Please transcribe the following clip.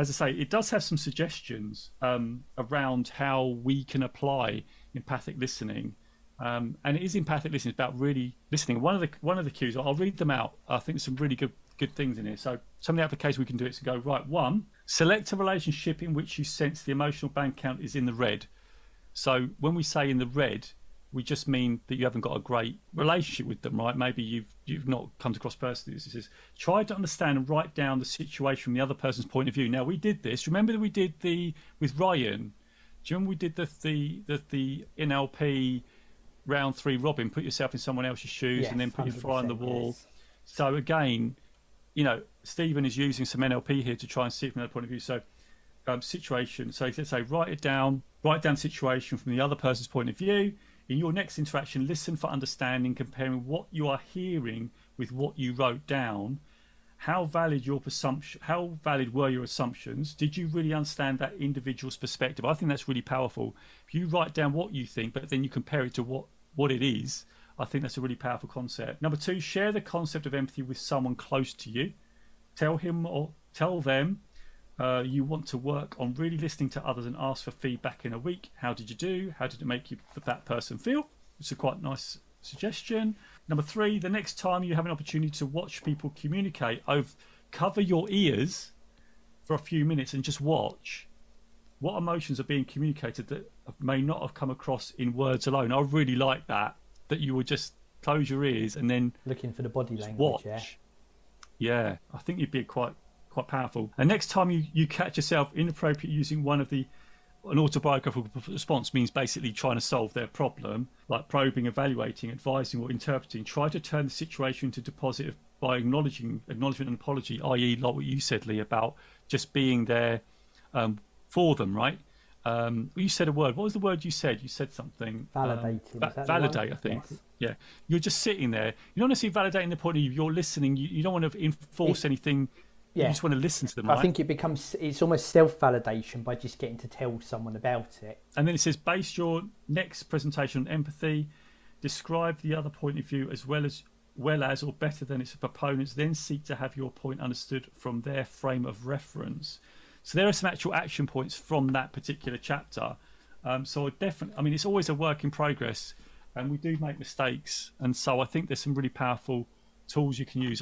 as I say, it does have some suggestions um, around how we can apply empathic listening. Um, and it is empathic listening. It's about really listening. One of the one of the cues, I'll read them out. I think there's some really good good things in here. So some of the applications we can do it to go right. One, select a relationship in which you sense the emotional bank account is in the red. So when we say in the red, we just mean that you haven't got a great relationship with them, right? Maybe you've you've not come across personally. This is try to understand and write down the situation from the other person's point of view. Now we did this. Remember that we did the with Ryan. Do you remember we did the the the, the NLP round three Robin? Put yourself in someone else's shoes Yes, and then put your fly on the wall. yes. So again, you know, Stephen is using some NLP here to try and see it from another point of view. So um, situation. So let's say write it down, write down situation from the other person's point of view. In your next interaction, listen for understanding, comparing what you are hearing with what you wrote down. How valid your presumption? How valid were your assumptions? Did you really understand that individual's perspective? I think that's really powerful. If you write down what you think, but then you compare it to what what it is, I think that's a really powerful concept. Number two, share the concept of empathy with someone close to you. Tell him or tell them uh, you want to work on really listening to others and ask for feedback in a week. How did you do? How did it make you that person feel? It's a quite nice suggestion. Number three, the next time you have an opportunity to watch people communicate, over, cover your ears for a few minutes and just watch what emotions are being communicated that may not have come across in words alone. I really like that. That you would just close your ears and then Looking for the body language. watch. Yeah. Yeah, I think you'd be quite quite powerful. And next time you, you catch yourself inappropriate using one of the an autobiographical response means basically trying to solve their problem, like probing, evaluating, advising, or interpreting. Try to turn the situation into deposit by acknowledging acknowledgement and apology, i.e., like what you said, Lee, about just being there um, for them, right? Um, you said a word. What was the word you said? You said something. um, Validating, va- that the validate? I think. Yes. Yeah. You're just sitting there. You don't necessarily validating the point of view. You're listening. You, you don't want to enforce anything. You just want to listen to them, I think it becomes it's almost self validation by just getting to tell someone about it. And then it says, base your next presentation on empathy. Describe the other point of view as well as well as or better than its proponents. Then seek to have your point understood from their frame of reference. So there are some actual action points from that particular chapter. Um, so definitely, I mean, it's always a work in progress, and we do make mistakes. And so I think there's some really powerful tools you can use.